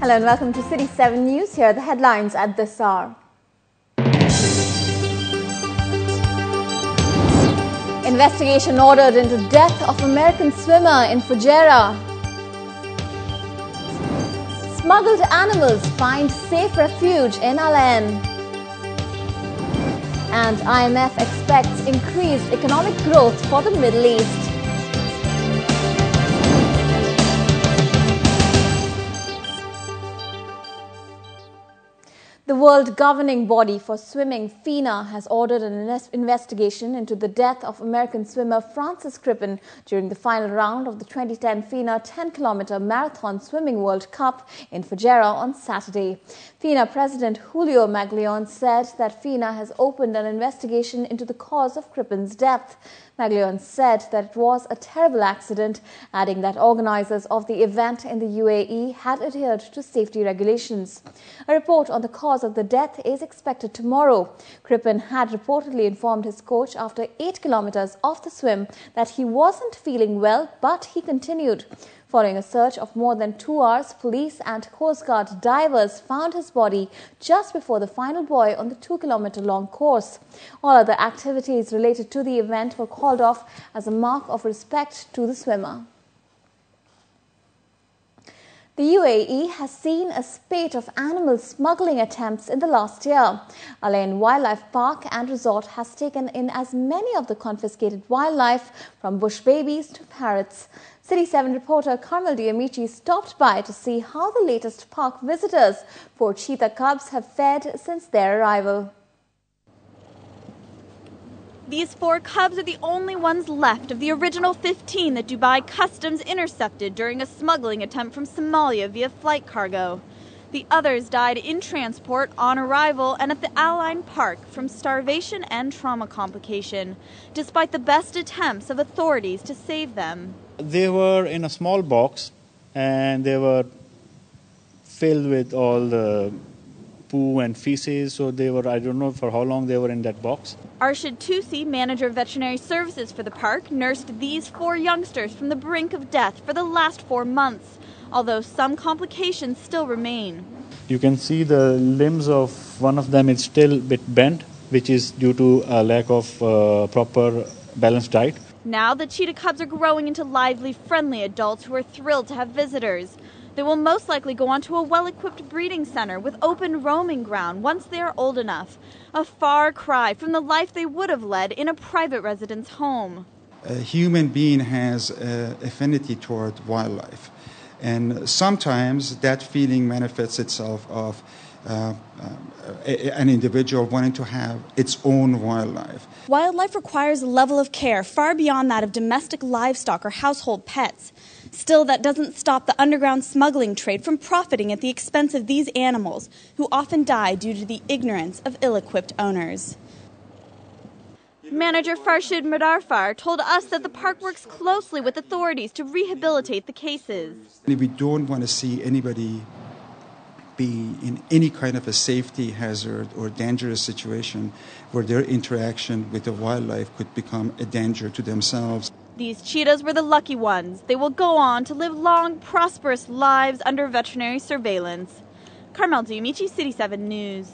Hello and welcome to City 7 News. Here are the headlines at this hour. Investigation ordered into death of American swimmer in Fujairah. Smuggled animals find safe refuge in Al Ain. And IMF expects increased economic growth for the Middle East. The world governing body for swimming, FINA, has ordered an investigation into the death of American swimmer Francis Crippen during the final round of the 2010 FINA 10 kilometer marathon swimming World Cup in Fujairah on Saturday. FINA President Julio Maglione said that FINA has opened an investigation into the cause of Crippen's death. Maglione said that it was a terrible accident, adding that organizers of the event in the UAE had adhered to safety regulations. A report on the cause of the death is expected tomorrow. Crippen had reportedly informed his coach after 8 kilometers of the swim that he wasn't feeling well, but he continued. Following a search of more than two hours, police and Coast Guard divers found his body just before the final buoy on the two kilometer long course. All other activities related to the event were called off as a mark of respect to the swimmer. The UAE has seen a spate of animal smuggling attempts in the last year. Al Ain Wildlife Park and Resort has taken in as many of the confiscated wildlife from bush babies to parrots. City 7 reporter Carmel Diamici stopped by to see how the latest park visitors for cheetah cubs have fared since their arrival. These four cubs are the only ones left of the original 15 that Dubai Customs intercepted during a smuggling attempt from Somalia via flight cargo. The others died in transport, on arrival, and at the Al Ain Park from starvation and trauma complication, despite the best attempts of authorities to save them. They were in a small box and they were filled with all the poo and feces. So they were, I don't know for how long they were in that box. Arshad Tusi, manager of veterinary services for the park, nursed these four youngsters from the brink of death for the last four months although some complications still remain. You can see the limbs of one of them is still a bit bent, which is due to a lack of uh, proper balanced diet. Now the cheetah cubs are growing into lively, friendly adults who are thrilled to have visitors. They will most likely go on to a well equipped breeding center with open roaming ground once they are old enough. A far cry from the life they would have led in a private residence home. A human being has uh, affinity toward wildlife. And sometimes that feeling manifests itself of uh, uh, an individual wanting to have its own wildlife. Wildlife requires a level of care far beyond that of domestic livestock or household pets. Still, that doesn't stop the underground smuggling trade from profiting at the expense of these animals, who often die due to the ignorance of ill equipped owners. Manager Farshid Madarfar told us that the park works closely with authorities to rehabilitate the cases. We don't want to see anybody be in any kind of a safety hazard or dangerous situation where their interaction with the wildlife could become a danger to themselves. These cheetahs were the lucky ones. They will go on to live long, prosperous lives under veterinary surveillance. Carmel Diamici, City 7 News.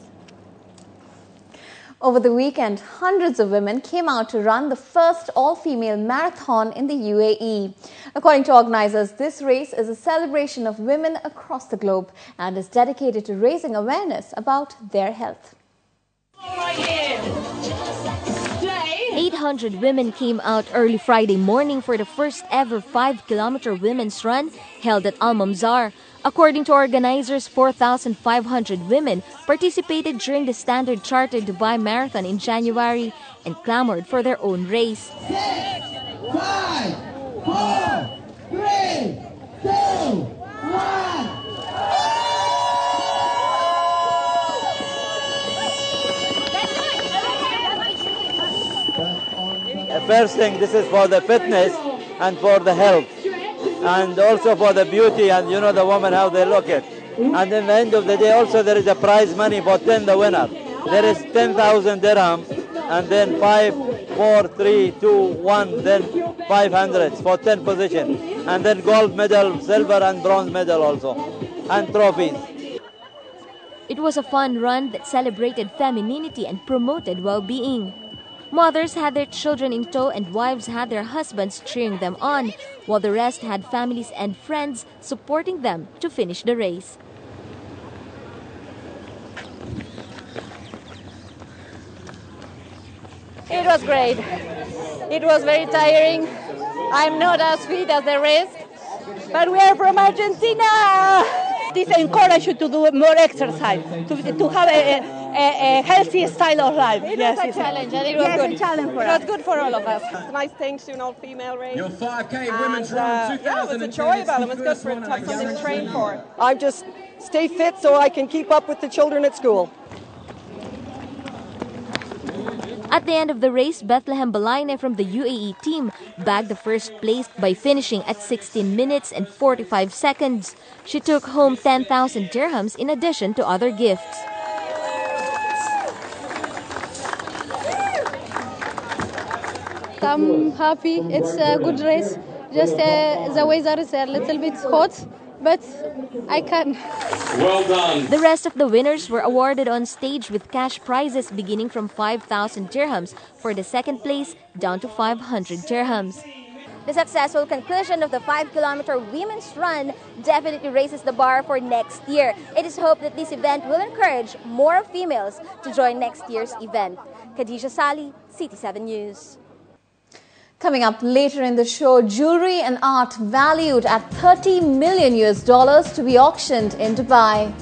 Over the weekend, hundreds of women came out to run the first all-female marathon in the UAE. According to organizers, this race is a celebration of women across the globe and is dedicated to raising awareness about their health. 800 women came out early Friday morning for the first ever 5 kilometer women's run held at Al Mamzar, According to organizers, 4,500 women participated during the Standard Chartered Dubai Marathon in January and clamored for their own race. Six, five, four, three, two, one. First thing, this is for the fitness and for the health and also for the beauty and you know the woman how they look it. And in the end of the day also there is a prize money for 10 the winner. There is 10,000 dirhams and then 5, 4, 3, 2, 1, then 500 for 10 position. And then gold medal, silver and bronze medal also. and trophies. It was a fun run that celebrated femininity and promoted well being. Mothers had their children in tow and wives had their husbands cheering them on, while the rest had families and friends supporting them to finish the race. It was great. It was very tiring. I'm not as fit as the rest, but we are from Argentina. This encourages you to do more exercise, to, to have a, a, a healthy style of life. It yes, was a challenge, and it was yes, good. a challenge for It us. was good for all of us. It's a nice thing to do an all-female race. Your 5K And, women's uh, run Yeah, it was 2010 enjoyable. It was good for to have something to train for. I just stay fit so I can keep up with the children at school. At the end of the race, Bethlehem Balaine from the UAE team bagged the first place by finishing at 16 minutes and 45 seconds. She took home 10,000 dirhams in addition to other gifts. I'm happy. It's a good race. Just uh, the weather is a little bit hot, but I can. Well done. The rest of the winners were awarded on stage with cash prizes beginning from 5,000 dirhams for the second place down to 500 dirhams. The successful conclusion of the 5 kilometer women's run definitely raises the bar for next year. It is hoped that this event will encourage more females to join next year's event. Khadija Sali, City 7 News. Coming up later in the show, jewelry and art valued at 30 million US dollars to be auctioned in Dubai.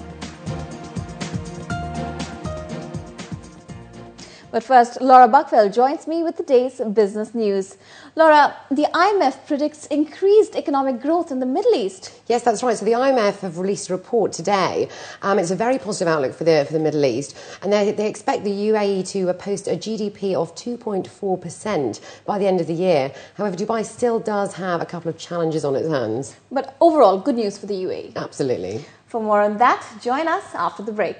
But first, Laura Buckfeld joins me with the day's business news. Laura, the IMF predicts increased economic growth in the Middle East. Yes, that's right. So the IMF have released a report today. Um, it's a very positive outlook for the for the Middle East, and they, they expect the UAE to post a GDP of 2.4 percent by the end of the year. However, Dubai still does have a couple of challenges on its hands. But overall, good news for the UAE. Absolutely. For more on that, join us after the break.